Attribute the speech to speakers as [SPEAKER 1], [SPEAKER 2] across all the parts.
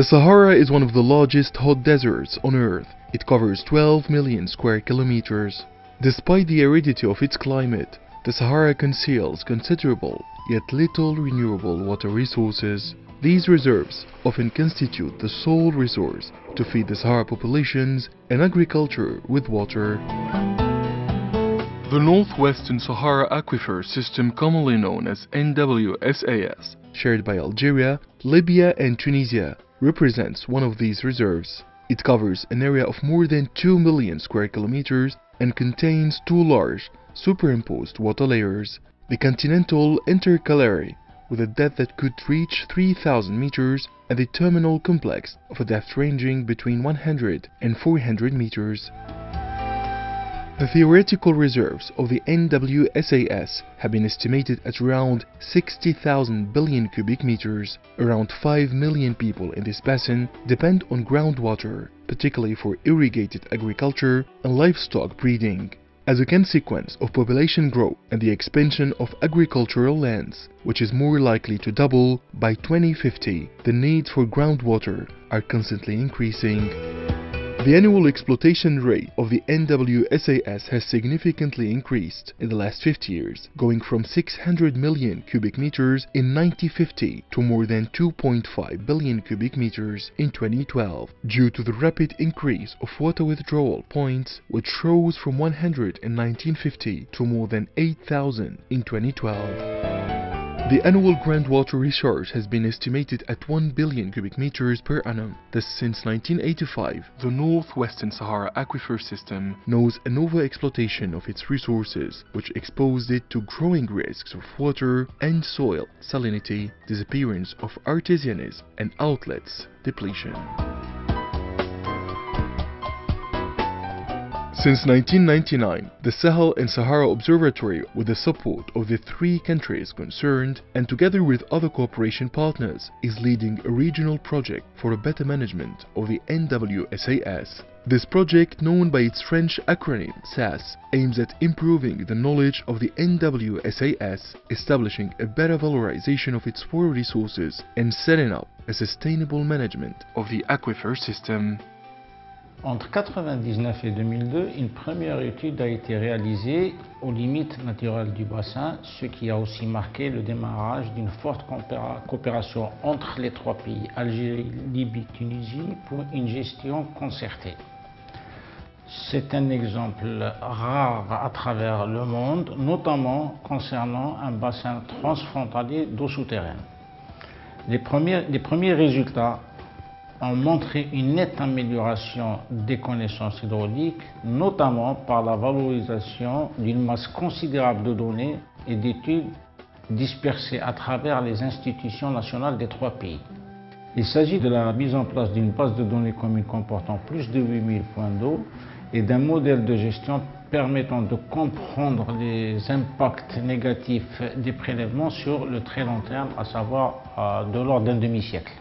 [SPEAKER 1] The Sahara is one of the largest hot deserts on Earth. It covers 12 million square kilometers. Despite the aridity of its climate, the Sahara conceals considerable yet little renewable water resources. These reserves often constitute the sole resource to feed the Sahara populations and agriculture with water. The Northwestern Sahara Aquifer System commonly known as NWSAS, shared by Algeria, Libya and Tunisia, represents one of these reserves. It covers an area of more than 2 million square kilometers and contains two large, superimposed water layers. The continental intercalary, with a depth that could reach 3000 meters, and the terminal complex of a depth ranging between 100 and 400 meters. The theoretical reserves of the NWSAS have been estimated at around 60,000 billion cubic meters. Around 5 million people in this basin depend on groundwater, particularly for irrigated agriculture and livestock breeding. As a consequence of population growth and the expansion of agricultural lands, which is more likely to double by 2050, the needs for groundwater are constantly increasing. The annual exploitation rate of the NWSAS has significantly increased in the last 50 years, going from 600 million cubic meters in 1950 to more than 2.5 billion cubic meters in 2012, due to the rapid increase of water withdrawal points, which rose from 100 in 1950 to more than 8,000 in 2012. The annual groundwater recharge has been estimated at 1 billion cubic meters per annum. Thus, since 1985, the Northwestern Sahara Aquifer System knows an overexploitation of its resources, which exposed it to growing risks of water and soil salinity, disappearance of artesianism, and outlets depletion. Since 1999, the Sahel and Sahara Observatory, with the support of the three countries concerned and together with other cooperation partners, is leading a regional project for a better management of the NWSAS. This project, known by its French acronym SAS, aims at improving the knowledge of the NWSAS, establishing a better valorization of its water resources, and setting up a sustainable management of the aquifer system.
[SPEAKER 2] Entre 1999 et 2002, une première étude a été réalisée aux limites naturelles du bassin, ce qui a aussi marqué le démarrage d'une forte coopération entre les trois pays, Algérie, Libye, Tunisie, pour une gestion concertée. C'est un exemple rare à travers le monde, notamment concernant un bassin transfrontalier d'eau souterraine. Les premiers, les premiers résultats ont montré une nette amélioration des connaissances hydrauliques, notamment par la valorisation d'une masse considérable de données et d'études dispersées à travers les institutions nationales des trois pays. Il s'agit de la mise en place d'une base de données commune comportant plus de 8000 points d'eau et d'un modèle de gestion permettant de comprendre les impacts négatifs des prélèvements sur le très long terme, à savoir euh, de l'ordre d'un demi-siècle.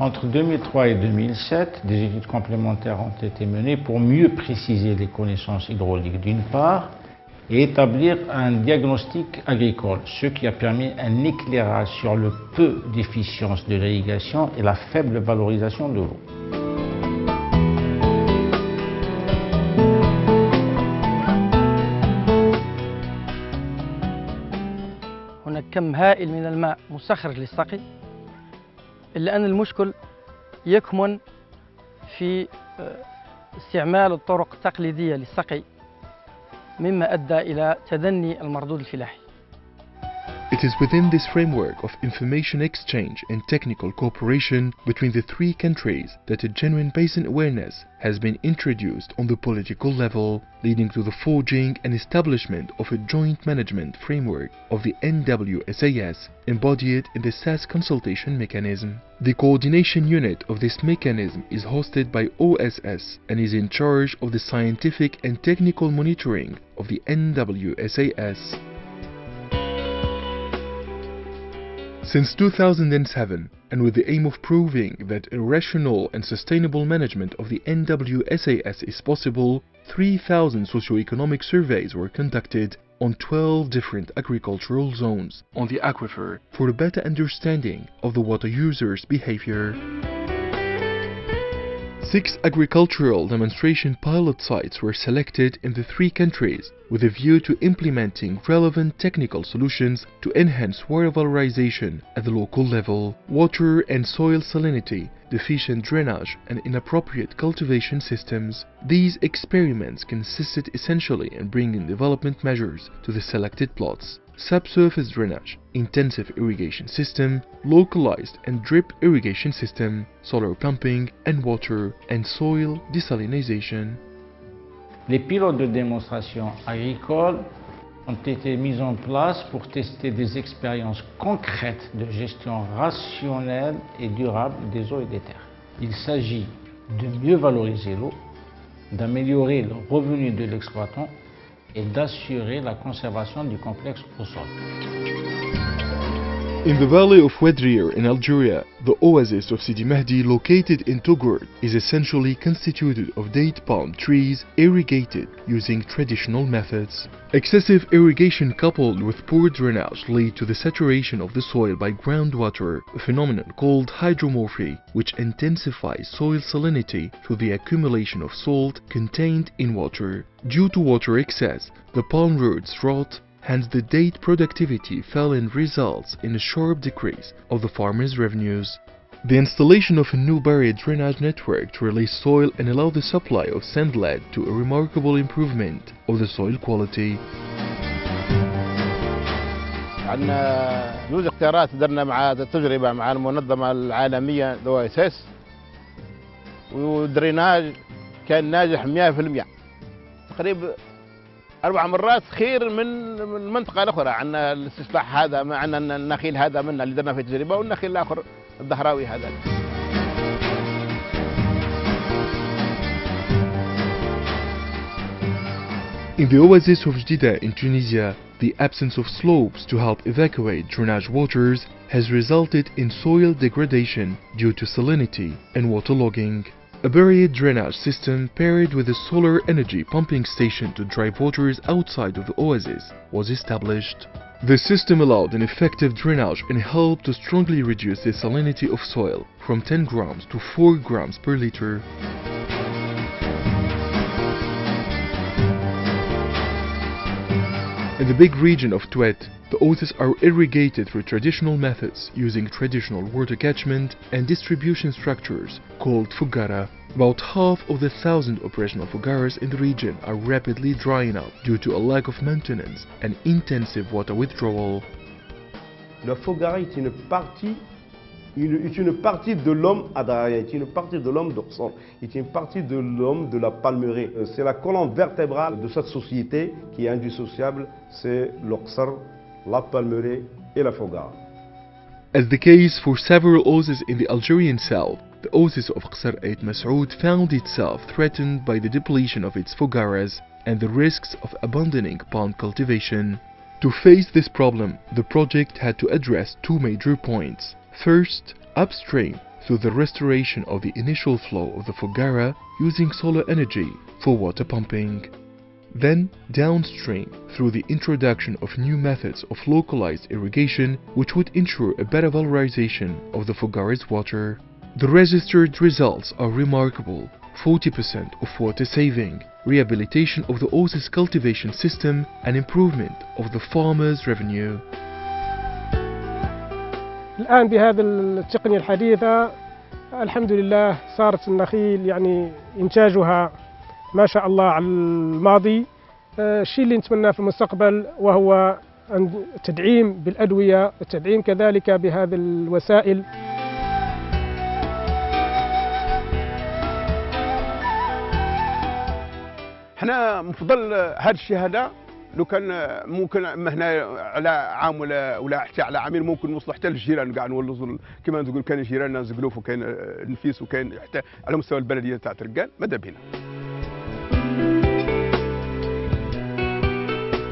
[SPEAKER 2] Entre 2003 et 2007, des études complémentaires ont été menées pour mieux préciser les connaissances hydrauliques d'une part et établir un diagnostic agricole, ce qui a permis un éclairage sur le peu d'efficience de l'irrigation et la faible valorisation de l'eau.
[SPEAKER 3] إلا أن المشكل يكمن في استعمال الطرق التقليدية للسقي مما أدى إلى تدني المردود الفلاحي.
[SPEAKER 1] It is within this framework of information exchange and technical cooperation between the three countries that a genuine basin awareness has been introduced on the political level, leading to the forging and establishment of a joint management framework of the NWSAS embodied in the SAS consultation mechanism. The coordination unit of this mechanism is hosted by OSS and is in charge of the scientific and technical monitoring of the NWSAS. Since 2007, and with the aim of proving that a rational and sustainable management of the NWSAS is possible, 3,000 socio-economic surveys were conducted on 12 different agricultural zones on the aquifer for a better understanding of the water users' behavior. Six agricultural demonstration pilot sites were selected in the three countries with a view to implementing relevant technical solutions to enhance water valorization at the local level, water and soil salinity, deficient drainage and inappropriate cultivation systems. These experiments consisted essentially in bringing development measures to the selected plots subsurface drainage, intensive irrigation system, localized and drip irrigation system, solar pumping and water and soil desalination.
[SPEAKER 2] Les pilotes de démonstration agricole ont été mis en place pour tester des expériences concrètes de gestion rationnelle et durable des eaux et des terres. Il s'agit de mieux valoriser l'eau, d'améliorer le revenu de l'exploitant et d'assurer la conservation du complexe au sol.
[SPEAKER 1] In the valley of Oued Righ in Algeria, the oasis of Sidi Mahdi located in Touggourt is essentially constituted of date palm trees irrigated using traditional methods. Excessive irrigation coupled with poor drainage lead to the saturation of the soil by groundwater, a phenomenon called hydromorphy, which intensifies soil salinity through the accumulation of salt contained in water. Due to water excess, the palm roots rot Hence, the date productivity fell and results in a sharp decrease of the farmer's revenues. The installation of a new buried drainage network to release soil and allow the supply of sand led to a remarkable improvement of the soil quality.
[SPEAKER 4] عندنا جوز اختيارات درنا مع تجربة مع المنظمة العالمية دو اساس ودريناج كان ناجح 100% تقريبا أربع مرات خير من المنطقة الاخرى عندنا الاستصلاح هذا عندنا النخيل هذا منا اللي درنا فيه تجربه والنخيل الآخر الدهراوي هذا
[SPEAKER 1] In the oasis of Jdida in Tunisia, the absence of slopes to help evacuate drainage waters has resulted in soil degradation due to salinity and waterlogging. A buried drainage system paired with a solar energy pumping station to drive waters outside of the oasis was established. The system allowed an effective drainage and helped to strongly reduce the salinity of soil from 10 grams to 4 grams per liter. In the big region of Touat, the oases are irrigated through traditional methods using traditional water catchment and distribution structures called foggara. About half of the thousand operational foggaras in the region are rapidly drying up due to a lack of maintenance and intensive water withdrawal.
[SPEAKER 5] Le fogara est une partie est une partie de l'homme adarien, est une partie de l'homme d'Orson, est une partie de l'homme de la palmeraie. Euh, c'est la colonne vertébrale de cette société qui est indissociable, c'est l'Oxar, la palmeraie et la.
[SPEAKER 1] As the case for several oases in the Algerian south, the oasis of Qsar Ait Mas'ud found itself threatened by the depletion of its foggaras and the risks of abandoning palm cultivation. To face this problem, the project had to address two major points. First, upstream through the restoration of the initial flow of the Foggara using solar energy for water pumping. Then downstream through the introduction of new methods of localized irrigation which would ensure a better valorization of the Fogara's water. The registered results are remarkable. 40% of water saving, rehabilitation of the oasis cultivation system and improvement of the farmer's revenue.
[SPEAKER 6] الآن بهذه التقنية الحديثة الحمد لله صارت النخيل يعني إنتاجها ما شاء الله على الماضي. الشيء اللي نتمناه في المستقبل وهو التدعيم بالأدوية التدعيم كذلك بهذه الوسائل.
[SPEAKER 4] إحنا مفضل هذا الشيء هذا لو كان ممكن هنا على عام ولا ولا حتى على عامين ممكن نوصلوا حتى للجيران كاع نولوا كما تقول كاين جيراننا زقلوف وكاين نفيس وكاين حتى على مستوى البلدية تاع ترقان ماذا بينا؟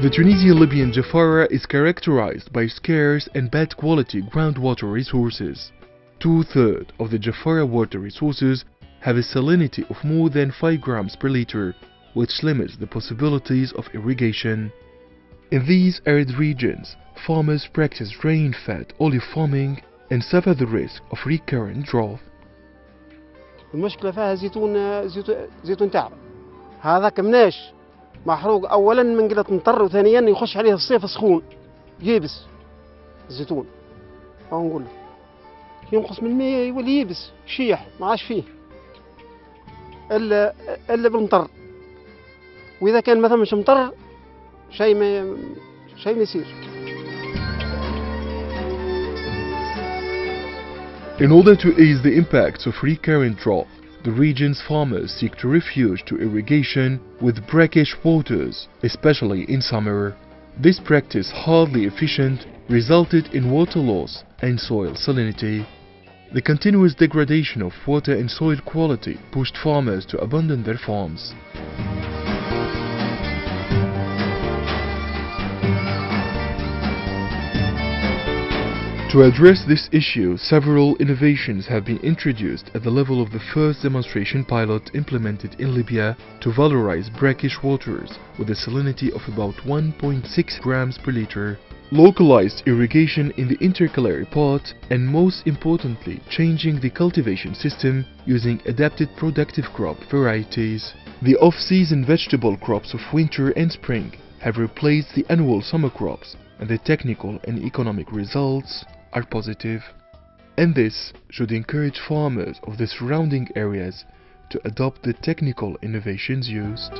[SPEAKER 1] The Tunisian-Libyan Jafara is characterized by scarce and bad quality groundwater resources. Two-thirds of the Jafara water resources have a salinity of more than 5 grams per liter, which limits the possibilities of irrigation. In these arid regions, farmers practice rain-fed olive farming and suffer the risk of recurrent drought.
[SPEAKER 7] المشكله فيها زيتون زيتون, زيتون تعب هذاك مناش محروق. اولا من قلة مطر وثانيا يخش عليه الصيف سخون. ييبس. الزيتون. أو نقول؟ ينقص من الماء يولي يبس شيح. ما عادش فيه. إلا إلا بالمطر. وإذا كان ما ثمش مطر شيء ما شيء ما يصير.
[SPEAKER 1] In order to ease the impacts of recurrent drought, the region's farmers seek to refuge to irrigation with brackish waters, especially in summer. This practice, hardly efficient, resulted in water loss and soil salinity. The continuous degradation of water and soil quality pushed farmers to abandon their farms. To address this issue, several innovations have been introduced at the level of the first demonstration pilot implemented in Libya to valorize brackish waters with a salinity of about 1.6 grams per liter. Localized irrigation in the intercalary part and most importantly changing the cultivation system using adapted productive crop varieties. The off-season vegetable crops of winter and spring have replaced the annual summer crops and the technical and economic results are positive. And this should encourage farmers of the surrounding areas to adopt the technical innovations used.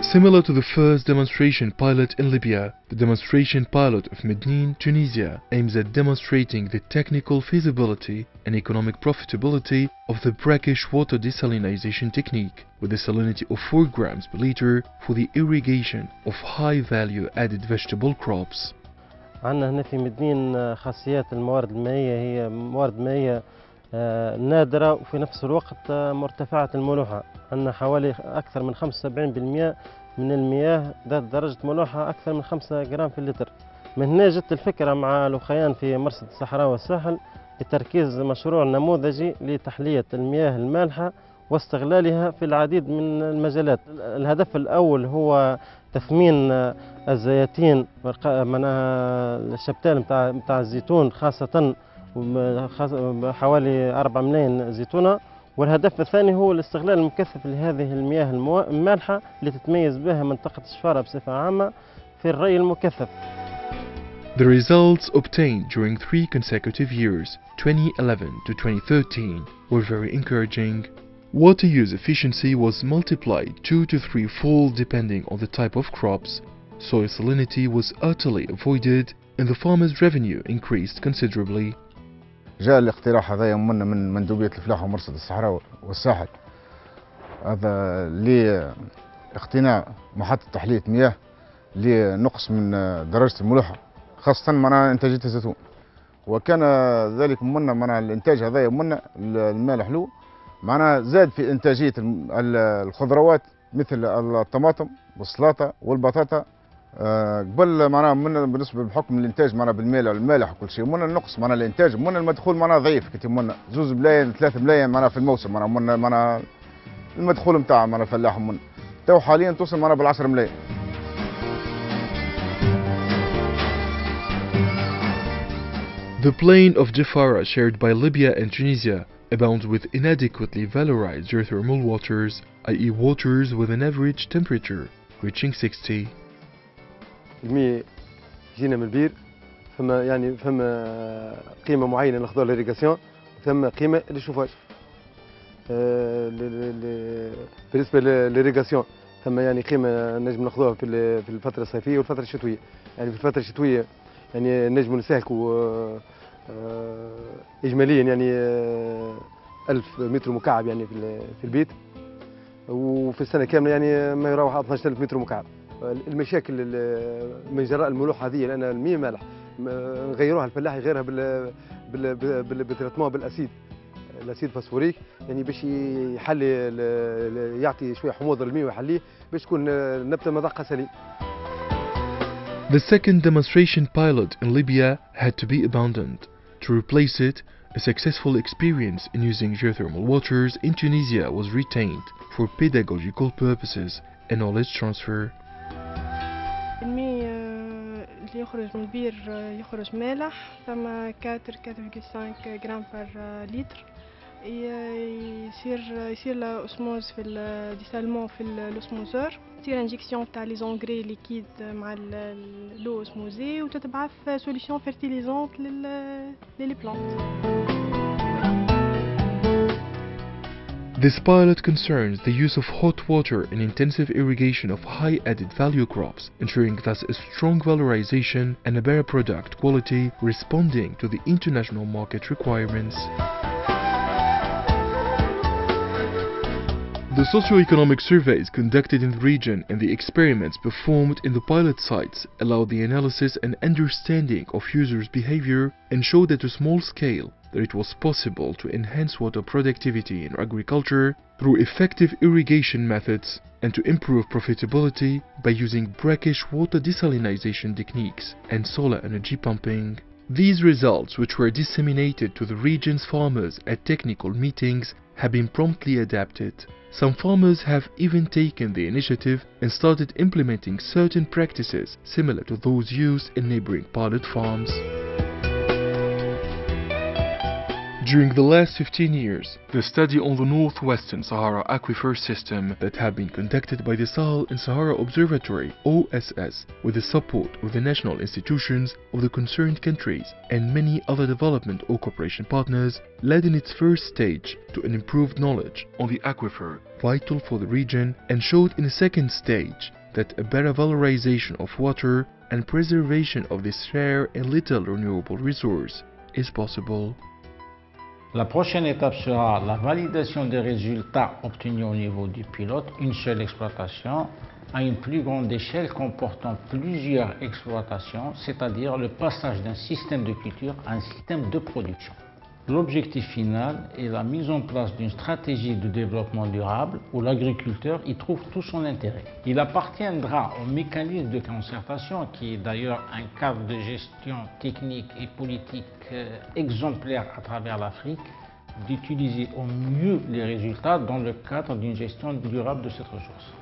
[SPEAKER 1] Similar to the first demonstration pilot in Libya, the demonstration pilot of Medenine, Tunisia aims at demonstrating the technical feasibility and economic profitability of the brackish water desalinization technique with a salinity of 4 grams per liter for the irrigation of high value added vegetable crops.
[SPEAKER 8] عندنا هنا في مدنين خاصيات الموارد المائية هي موارد مائية نادرة وفي نفس الوقت مرتفعة الملوحة. عندنا حوالي أكثر من 75% من المياه ذات درجة ملوحة أكثر من 5 جرام في اللتر. من هنا جت الفكرة مع الأخيان في مرصد الصحراء والساحل بتركيز مشروع نموذجي لتحلية المياه المالحة واستغلالها في العديد من المجالات. الهدف الأول هو تثمين الزياتين معناها الشبتال متاع متاع الزيتون خاصة حوالي 4 ملايين زيتونة والهدف الثاني هو الاستغلال المكثف لهذه المياه المالحة اللي تتميز بها منطقة الشفارة بصفة عامة في الري المكثف
[SPEAKER 1] The results obtained during three consecutive years, 2011 to 2013, were very encouraging. Water use efficiency was multiplied two to three fold depending on the type of crops. Soil salinity was utterly avoided and the farmer's revenue increased considerably.
[SPEAKER 9] جاء الاقتراح هذا يومنا من مندوبية الفلاحة ومرصد الصحراء والساحل هذا لاقتناء محطة تحلية مياه لنقص من درجة الملوحة خاصة معناها إنتاجية الزيتون وكان ذلك منا معناها الإنتاج هذا يومنا الماء الحلو معناها زاد في إنتاجية الخضروات مثل الطماطم والسلطة والبطاطا. قبل معناها من بالنسبة بحكم الإنتاج معناها بالمالح والمالح وكل شيء من النقص معناها الإنتاج من المدخول معناها ضعيف كنت من زوز بلاين ثلاث بلاين معناها في الموسم معناها من معناها المدخول نتاع معناها الفلاح من. تو حاليا توصل معناها بالعشر ملايين.
[SPEAKER 1] The plain of Jafara shared by Libya and Tunisia. Abounds with inadequately valorized geothermal waters, i.e. waters with an average temperature reaching 60.
[SPEAKER 10] المية جينا من البير ثم يعني فما قيمة معينة ناخذوها للإيريغاسيون ثم قيمة للشوفاج آه بالنسبة للإيريغاسيون ثم يعني قيمة نجم ناخذوها في الفترة الصيفية والفترة الشتوية يعني في الفترة الشتوية يعني نجم نستهلكوا إجماليا يعني ألف متر مكعب يعني في البيت. وفي السنة كاملة يعني ما يراوح 12000 متر مكعب. المشاكل من جراء الملوحة هذه لأن المياه مالح نغيروها الفلاح يغيرها بال بال بالأسيد. الأسيد فوسفوريك يعني باش يحلي يعطي شوية حموضة للمياه ويحليه باش تكون نبتة مذاقها سليم
[SPEAKER 1] The second demonstration pilot in Libya had to be abandoned. To replace it, a successful experience in using geothermal waters in Tunisia was retained for pedagogical purposes and knowledge transfer.
[SPEAKER 11] الماء اللي يخرج من البير يخرج مالح ثم 4 4.5 جرام بر لتر ي- يصير يصير الاسموز في الديسالمون في الاسموزور تصير انجكسيون تاع لي زونغري ليكيد مع ال- ال- لو اسموزي وتتبعث سوليسيون فيرتيليزونت لل للي بلانت
[SPEAKER 1] This pilot concerns the use of hot water in intensive irrigation of high added value crops, ensuring thus a strong valorization and a better product quality responding to the international market requirements. The socio-economic surveys conducted in the region and the experiments performed in the pilot sites allowed the analysis and understanding of users' behavior and showed at a small scale that it was possible to enhance water productivity in agriculture through effective irrigation methods and to improve profitability by using brackish water desalination techniques and solar energy pumping. These results, which were disseminated to the region's farmers at technical meetings, have been promptly adapted. Some farmers have even taken the initiative and started implementing certain practices similar to those used in neighboring pilot farms. During the last 15 years, the study on the northwestern Sahara aquifer system that have been conducted by the Sahel and Sahara Observatory OSS with the support of the national institutions of the concerned countries and many other development or cooperation partners led in its first stage to an improved knowledge on the aquifer vital for the region and showed in a second stage that a better valorization of water and preservation of this rare and little renewable resource is possible.
[SPEAKER 2] La prochaine étape sera la validation des résultats obtenus au niveau du pilote, une seule exploitation, à une plus grande échelle comportant plusieurs exploitations, c'est-à-dire le passage d'un système de culture à un système de production. L'objectif final est la mise en place d'une stratégie de développement durable où l'agriculteur y trouve tout son intérêt. Il appartiendra au mécanisme de concertation, qui est d'ailleurs un cadre de gestion technique et politique euh, exemplaire à travers l'Afrique, d'utiliser au mieux les résultats dans le cadre d'une gestion durable de cette ressource.